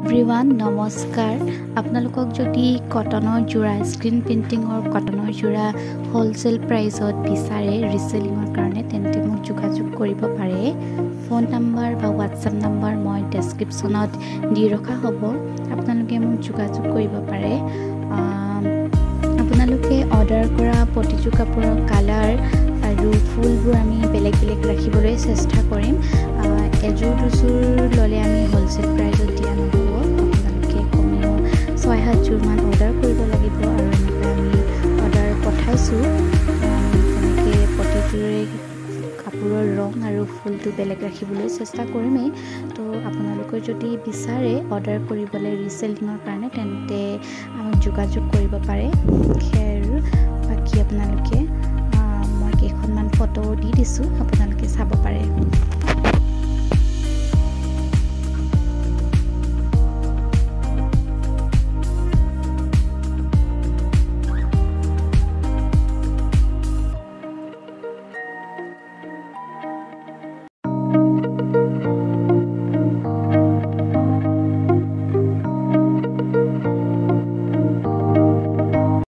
Everyone নমস্কাৰ। আপোনালোকক যদি কটনৰ যোৰা স্ক্ৰীণ পেইণ্টিঙৰ কটনৰ যোৰা হ'লচেল প্ৰাইজত বিচাৰে ৰিচেলিঙৰ কাৰণে তেন্তে মোক যোগাযোগ কৰিব পাৰে। ফোন নাম্বাৰ বা হোৱাটছআপ নাম্বাৰ মই ডেছক্ৰিপশ্যনত দি ৰখা হ'ব। আপোনালোকে মোক যোগাযোগ কৰিব পাৰে। আপোনালোকে অৰ্ডাৰ কৰা প্ৰতিটো কাপোৰৰ কালাৰ আৰু ফুলবোৰ আমি বেলেগ বেলেগ ৰাখিবলৈ চেষ্টা কৰিম। এযোৰ দুযোৰ ল'লে আমি হ'লচেল প্ৰাইজত দিয়া ছয় সাতযোৰমান অৰ্ডাৰ কৰিব লাগিব আৰু এনেকৈ আমি অৰ্ডাৰ পঠাইছোঁ। তেনেকৈ প্ৰতিটোৰে কাপোৰৰ ৰং আৰু ফুলটো বেলেগ ৰাখিবলৈ চেষ্টা কৰিমেই। তো আপোনালোকে যদি বিচাৰে অৰ্ডাৰ কৰিবলৈ ৰিচেলিঙৰ কাৰণে তেন্তে আমাক যোগাযোগ কৰিব পাৰে। সেয়াই আৰু বাকী আপোনালোকে মই কেইখনমান ফটো দি দিছোঁ আপোনালোকে চাব পাৰে।